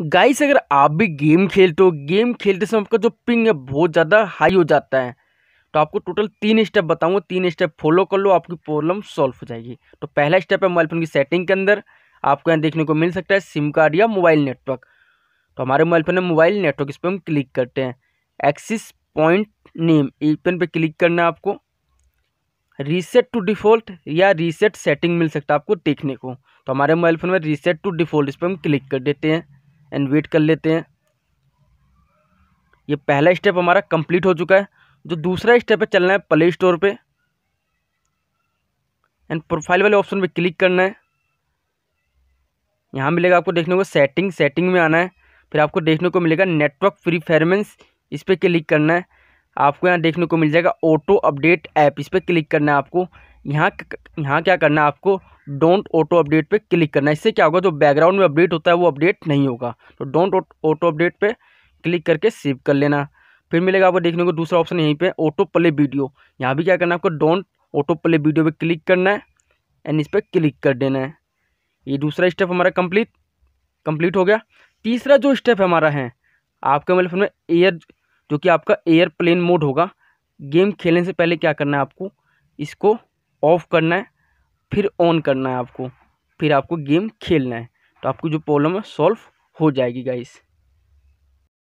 Guys अगर आप भी गेम खेलते हो गेम खेलते समय आपका जो पिंग है बहुत ज़्यादा हाई हो जाता है। तो आपको टोटल तीन स्टेप बताऊँगा, तीन स्टेप फॉलो कर लो, आपकी प्रॉब्लम सॉल्व हो जाएगी। तो पहला स्टेप है मोबाइल फ़ोन की सेटिंग के अंदर। आपको यहाँ देखने को मिल सकता है सिम कार्ड या मोबाइल नेटवर्क तो हमारे मोबाइल फ़ोन में मोबाइल नेटवर्क इस पर हम क्लिक करते हैं। एक्सिस पॉइंट नेम पेन पर क्लिक करना है आपको। रीसेट टू डिफ़ॉल्ट या रीसेट सेटिंग मिल सकता है आपको देखने को। तो हमारे मोबाइल फ़ोन में रीसेट टू डिफ़ॉल्ट इस पर हम क्लिक कर देते हैं। एंड वेट कर लेते हैं। ये पहला स्टेप हमारा कंप्लीट हो चुका है। जो दूसरा स्टेप है, चलना है प्ले स्टोर पे। एंड प्रोफ़ाइल वाले ऑप्शन पे क्लिक करना है। यहाँ मिलेगा आपको देखने को सेटिंग सेटिंग में आना है। फिर आपको देखने को मिलेगा नेटवर्क फ्री फेरमेंस इस पर क्लिक करना है। आपको यहाँ देखने को मिल जाएगा ऑटो अपडेट ऐप इस पर क्लिक करना है आपको। यहाँ यहाँ क्या करना है आपको? डोंट ऑटो अपडेट पे क्लिक करना इससे क्या होगा, जो बैकग्राउंड में अपडेट होता है, वो अपडेट नहीं होगा। तो डोंट ऑटो अपडेट पे क्लिक करके सेव कर लेना। फिर मिलेगा आपको देखने को दूसरा ऑप्शन यहीं पे, ऑटो प्ले वीडियो। यहाँ भी क्या करना है आपको, डोंट ऑटो प्ले वीडियो पे क्लिक करना है, एंड इस पर क्लिक कर देना है। ये दूसरा स्टेप हमारा कंप्लीट कंप्लीट हो गया। तीसरा जो स्टेप हमारा है, आपके मोबाइल फ़ोन में एयर, जो कि आपका एयरप्लेन मोड होगा, गेम खेलने से पहले क्या करना है आपको, इसको ऑफ़ करना है। फिर ऑन करना है आपको। फिर आपको गेम खेलना है। तो आपकी जो प्रॉब्लम है सॉल्व हो जाएगी गाइस